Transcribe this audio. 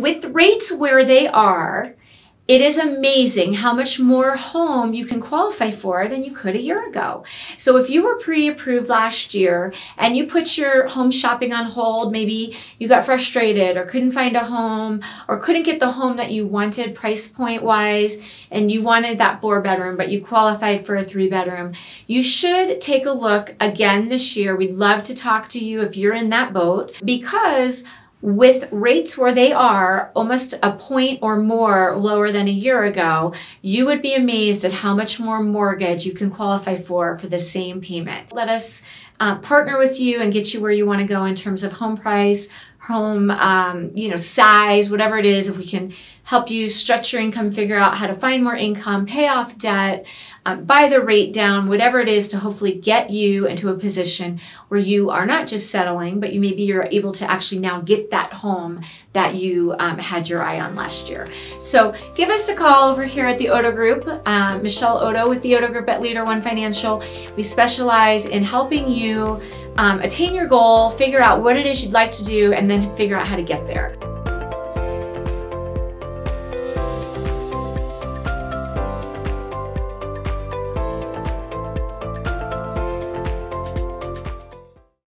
with rates where they are, it is amazing how much more home you can qualify for than you could a year ago. So if you were pre-approved last year and you put your home shopping on hold, maybe you got frustrated or couldn't find a home or couldn't get the home that you wanted price point wise and you wanted that four bedroom but you qualified for a three bedroom, you should take a look again this year. We'd love to talk to you if you're in that boat because with rates where they are almost a point or more lower than a year ago, you would be amazed at how much more mortgage you can qualify for for the same payment. Let us uh, partner with you and get you where you want to go in terms of home price, home, um, you know, size, whatever it is. If we can help you stretch your income, figure out how to find more income, pay off debt, um, buy the rate down, whatever it is to hopefully get you into a position where you are not just settling, but you maybe you're able to actually now get that home that you um, had your eye on last year. So give us a call over here at the Oddo Group, uh, Michelle Oddo with the Oddo Group at Leader One Financial. We specialize in helping you um, attain your goal, figure out what it is you'd like to do, and then figure out how to get there.